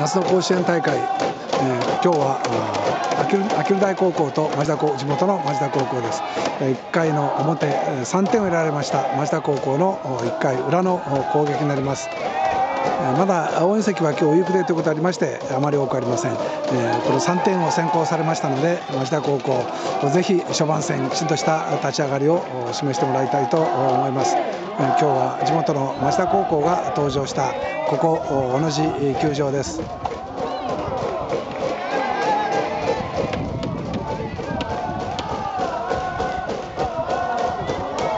夏の甲子園大会、えー、今日は秋る大高校と町田高地元の町田高校です、1回の表3点を得られました町田高校の1回裏の攻撃になります。まだ応援席は今日夕暮れということありましてあまり多くありません、えー、この3点を先行されましたので町田高校ぜひ初番戦きちんとした立ち上がりを示してもらいたいと思います。今日は地元の町田高校が登場したここ同じ球場です。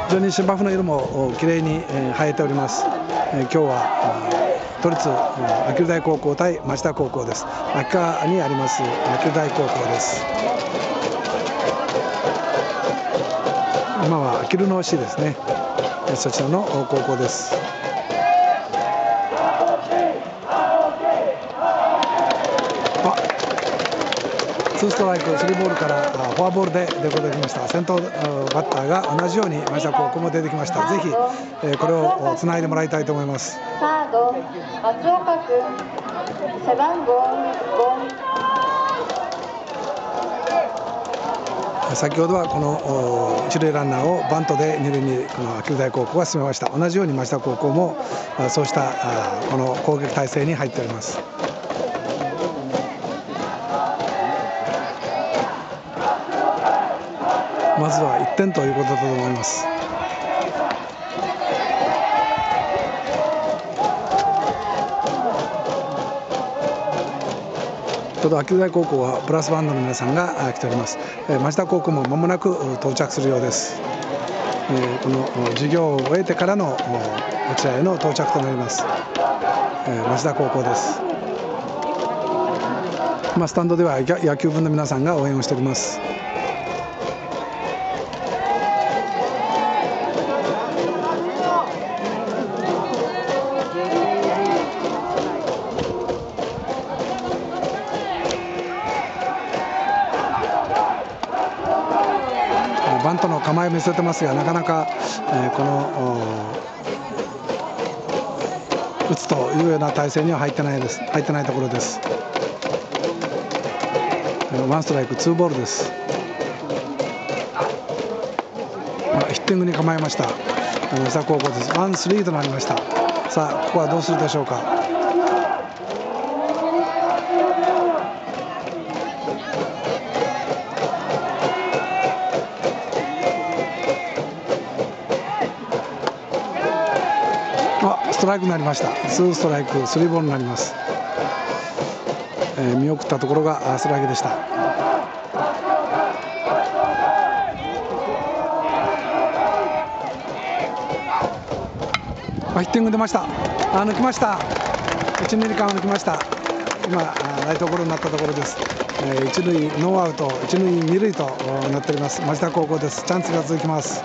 非常に芝生の色もきれいに映えております。今日は都立秋大高校対町田高校です。秋川にあります秋大高校です。今は秋留の市ですね。そちらの高校です。ツーストライク、スリーボールからフォアボールで出てきました。先頭バッターが同じように町田高校も出てきました。ぜひこれをつないでもらいたいと思います。サード松岡君背番号先ほどはこの一塁ランナーをバントで二塁にこの九大高校が進めました。同じように町田高校もそうしたこの攻撃体制に入っております。まずは1点ということだと思います。ちょうど秋大高校はブラスバンドの皆さんが来ております、え町田高校も間もなく到着するようです、えこの授業を終えてからのこちらへの到着となります、え町田高校です。今スタンドでは野球部の皆さんが応援をしております。ントの構えを見せてますがなかなか、えー、この打つというような体勢には入ってないです。入ってないところです。ワンストライクツーボールです。ヒッティングに構えました。吉田高校です。ワンスリーとなりました。さあここはどうするでしょうか。ストライクになりました。2ストライク3ボールになります、えー、見送ったところがストライクでした。ヒッティング出ました。あ抜きました。一塁間を抜きました。今ライトゴロになったところです、えー、一塁ノーアウト一塁二塁となっております。町田高校です。チャンスが続きます。